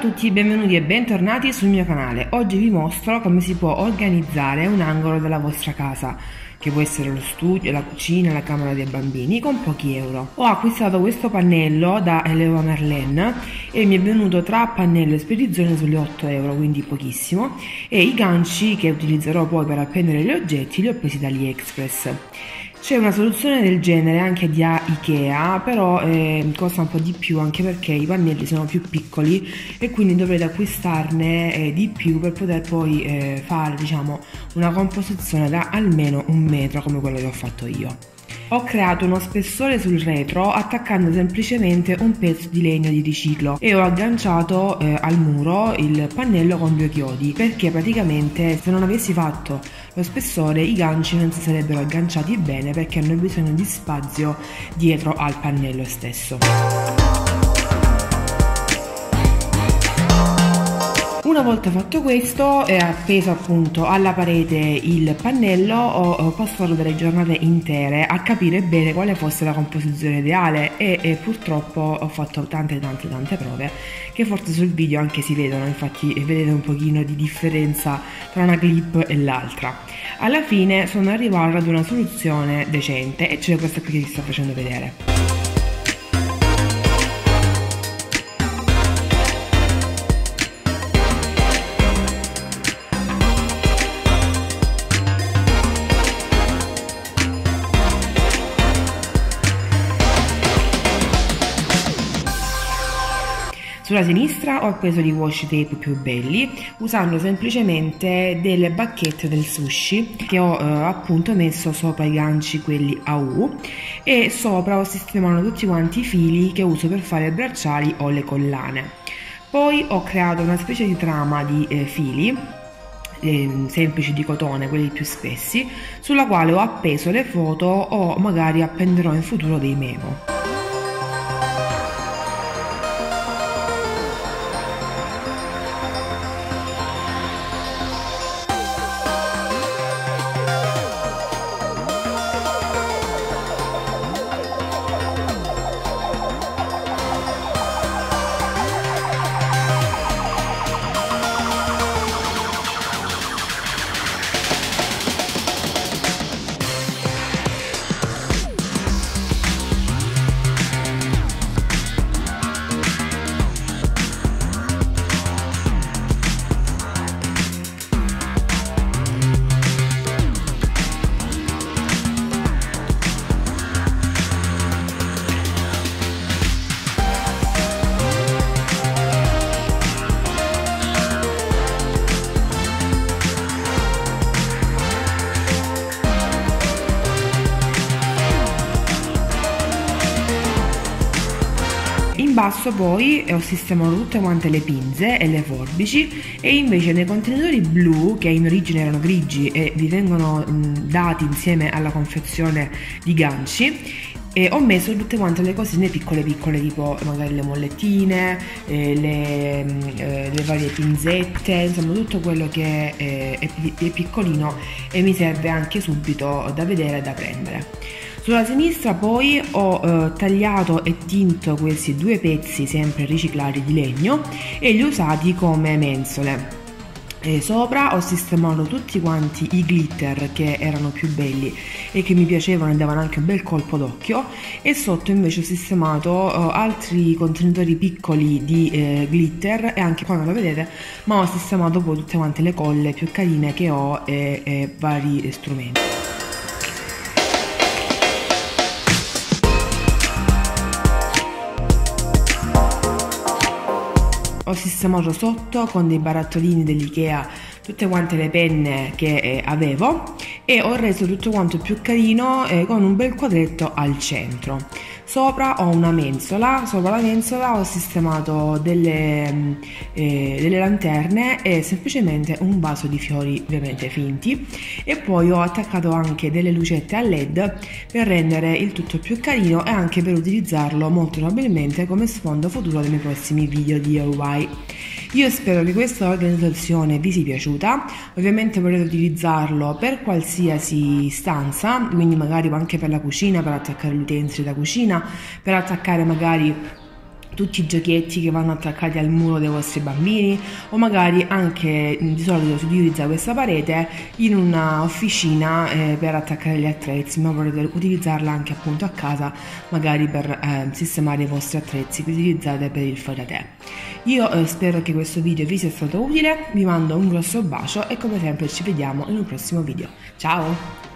tutti, benvenuti e bentornati sul mio canale. Oggi vi mostro come si può organizzare un angolo della vostra casa, che può essere lo studio, la cucina, la camera dei bambini, con pochi euro. Ho acquistato questo pannello da Leroy Merlin e mi è venuto tra pannello e spedizione sulle 8 euro, quindi pochissimo, e i ganci che utilizzerò poi per appendere gli oggetti li ho presi da AliExpress. C'è una soluzione del genere anche di Ikea, però eh, costa un po' di più anche perché i pannelli sono più piccoli e quindi dovrete acquistarne eh, di più per poter poi eh, fare diciamo una composizione da almeno un metro come quello che ho fatto io. Ho creato uno spessore sul retro attaccando semplicemente un pezzo di legno di riciclo e ho agganciato eh, al muro il pannello con due chiodi perché praticamente se non avessi fatto lo spessore i ganci non si sarebbero agganciati bene perché hanno bisogno di spazio dietro al pannello stesso. Una volta fatto questo e appeso appunto alla parete il pannello ho passato delle giornate intere a capire bene quale fosse la composizione ideale. E, e purtroppo ho fatto tante tante tante prove che forse sul video anche si vedono. Infatti vedete un pochino di differenza tra una clip e l'altra. Alla fine sono arrivata ad una soluzione decente e cioè questa qui che vi sto facendo vedere Sulla sinistra ho preso i washi tape più belli usando semplicemente delle bacchette del sushi che ho eh, appunto messo sopra i ganci quelli a U e sopra ho sistemato tutti quanti i fili che uso per fare i bracciali o le collane. Poi ho creato una specie di trama di eh, fili eh, semplici di cotone, quelli più spessi, sulla quale ho appeso le foto o magari appenderò in futuro dei memo. Basso poi ho sistemato tutte quante le pinze e le forbici e invece nei contenitori blu che in origine erano grigi e vi vengono mh, dati insieme alla confezione di ganci e ho messo tutte quante le cosine piccole piccole tipo magari le mollettine eh, le, eh, le, varie pinzette insomma tutto quello che è, è, è piccolino e mi serve anche subito da vedere e da prendere sulla sinistra poi ho eh, tagliato e tinto questi due pezzi sempre riciclati di legno e li ho usati come mensole. E sopra ho sistemato tutti quanti i glitter che erano più belli e che mi piacevano e davano anche un bel colpo d'occhio e sotto invece ho sistemato uh, altri contenitori piccoli di eh, glitter e anche qua non lo vedete ma ho sistemato poi tutte quante le colle più carine che ho e, e vari strumenti ho sistemato sotto con dei barattolini dell'Ikea tutte quante le penne che eh, avevo e ho reso tutto quanto più carino eh, con un bel quadretto al centro. Sopra ho una mensola, sopra la mensola ho sistemato delle, mm, eh, delle lanterne e semplicemente un vaso di fiori ovviamente finti e poi ho attaccato anche delle lucette a led per rendere il tutto più carino e anche per utilizzarlo molto probabilmente come sfondo futuro dei miei prossimi video DIY. Io spero che questa organizzazione vi sia piaciuta, ovviamente potete utilizzarlo per qualsiasi stanza, quindi magari anche per la cucina, per attaccare gli utensili da cucina, per attaccare magari tutti i giochetti che vanno attaccati al muro dei vostri bambini o magari anche di solito si utilizza questa parete in una officina eh, per attaccare gli attrezzi ma volete utilizzarla anche appunto a casa magari per eh, sistemare i vostri attrezzi che utilizzate per il fai da te io eh, spero che questo video vi sia stato utile vi mando un grosso bacio e come sempre ci vediamo in un prossimo video. Ciao